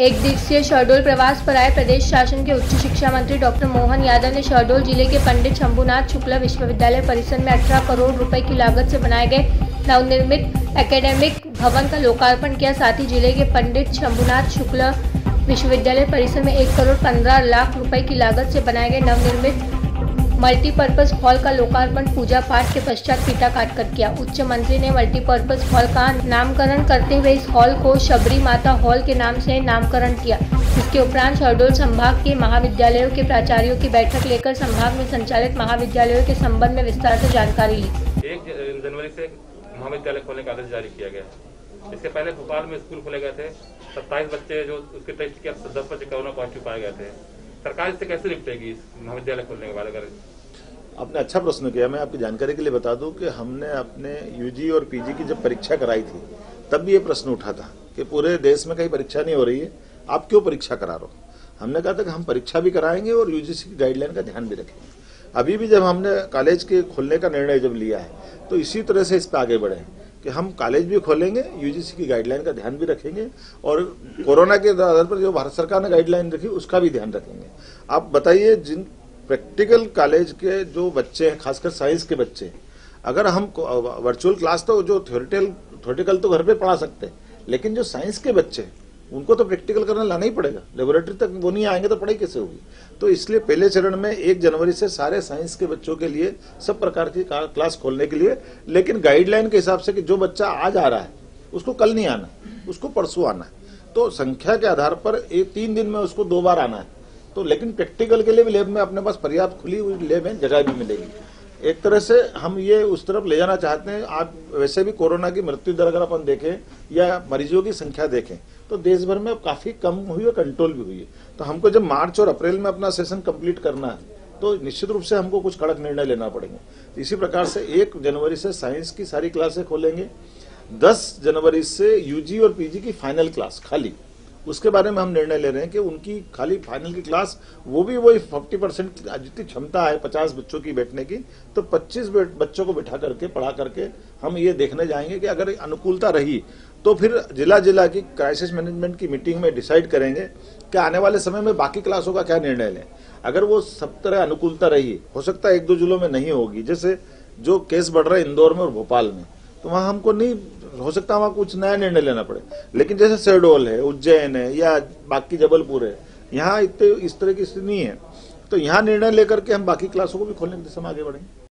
एक दिवसीय शहडोल प्रवास पर आए प्रदेश शासन के उच्च शिक्षा मंत्री डॉक्टर मोहन यादव ने शहडोल ज़िले के पंडित शंभुनाथ शुक्ला विश्वविद्यालय परिसर में 18 करोड़ रुपए की लागत से बनाए गए नवनिर्मित एकेडमिक भवन का लोकार्पण किया। साथ ही ज़िले के पंडित शंभुनाथ शुक्ला विश्वविद्यालय परिसर में एक करोड़ पंद्रह लाख रुपए की लागत से बनाए गए नवनिर्मित मल्टीपर्पज हॉल का लोकार्पण पूजा पाठ के पश्चात पीटा काट कर किया। उच्च मंत्री ने मल्टीपर्पज हॉल का नामकरण करते हुए इस हॉल को शबरी माता हॉल के नाम से नामकरण किया। इसके उपरांत शहडोल संभाग के महाविद्यालयों के प्राचार्यों की बैठक लेकर संभाग में संचालित महाविद्यालयों के संबंध में विस्तार से जानकारी ली। एक जनवरी से महाविद्यालय खोलने का आदेश जारी किया गया। इससे पहले भोपाल में स्कूल खोले गए थे। सत्ताईस बच्चे जो उसके टेस्ट किया दस बच्चे कोरोना पॉजिटिव पाए गए थे। सरकार इससे कैसे निपटेगी इस महाविद्यालय खोलने के बाद अगर आपने अच्छा प्रश्न किया, मैं आपकी जानकारी के लिए बता दूँ कि हमने अपने यूजी और पीजी की जब परीक्षा कराई थी, तब भी ये प्रश्न उठा था कि पूरे देश में कहीं परीक्षा नहीं हो रही है, आप क्यों परीक्षा करा रहे हो? हमने कहा था कि हम परीक्षा भी कराएँगे और यूजीसी की गाइडलाइन का ध्यान भी रखेंगे। अभी भी जब हमने कॉलेज के खोलने का निर्णय जब लिया है तो इसी तरह से इस पर आगे बढ़े कि हम कॉलेज भी खोलेंगे यूजीसी की गाइडलाइन का ध्यान भी रखेंगे और कोरोना के आधार पर जो भारत सरकार ने गाइडलाइन रखी, उसका भी ध्यान रखेंगे। आप बताइए, जिन प्रैक्टिकल कॉलेज के जो बच्चे हैं, खासकर साइंस के बच्चे, अगर हम वर्चुअल क्लास तो जो थ्योरिटिकल थ्योरिटिकल तो घर पे पढ़ा सकते हैं लेकिन जो साइंस के बच्चे उनको तो प्रैक्टिकल करना लाना ही पड़ेगा। लेबोरेटरी तक वो नहीं आएँगे तो पढ़ाई कैसे होगी? तो इसलिए पहले चरण में एक जनवरी से सारे साइंस के बच्चों के लिए सब प्रकार की क्लास खोलने के लिए, लेकिन गाइडलाइन के हिसाब से कि जो बच्चा आज आ रहा है, उसको कल नहीं आना उसको परसों आना है। तो संख्या के आधार पर एक तीन दिन में उसको दो बार आना है। तो लेकिन प्रैक्टिकल के लिए भी लैब में अपने पास पर्याप्त खुली हुई लैब है, जगह भी मिलेगी। एक तरह से हम ये उस तरफ़ ले जाना चाहते हैं। आप वैसे भी कोरोना की मृत्यु दर अगर अपन देखें या मरीजों की संख्या देखें तो देश भर में काफ़ी कम हुई है कंट्रोल भी हुई है। तो हमको जब मार्च और अप्रैल में अपना सेशन कंप्लीट करना है तो निश्चित रूप से हमको कुछ कड़क निर्णय लेना पड़ेंगे। इसी प्रकार से एक जनवरी से साइंस की सारी क्लासें खोलेंगे, दस जनवरी से यूजी और पीजी की फाइनल क्लास खाली। उसके बारे में हम निर्णय ले रहे हैं कि उनकी खाली फाइनल की क्लास वो भी वही फोर्टी परसेंट जितनी क्षमता है पचास बच्चों की बैठने की तो पच्चीस बच्चों को बैठा करके, पढ़ा करके हम ये देखने जाएँगे कि अगर अनुकूलता रही तो फिर जिला जिला की क्राइसिस मैनेजमेंट की मीटिंग में डिसाइड करेंगे कि आने वाले समय में बाकी क्लासों का क्या निर्णय लें। अगर वो सब तरह अनुकूलता रही, हो सकता है एक दो जिलों में नहीं होगी, जैसे जो केस बढ़ रहा है इंदौर में और भोपाल में। तो वहाँ हमको नहीं, हो सकता वहाँ कुछ नया निर्णय लेना पड़े। लेकिन जैसे शहडोल है, उज्जैन है, या बाकी जबलपुर है, यहाँ इतने, इस तरह की स्थिति नहीं है। तो यहाँ निर्णय लेकर के हम बाकी क्लासों को भी खोलने के दिशा में आगे बढ़ेंगे।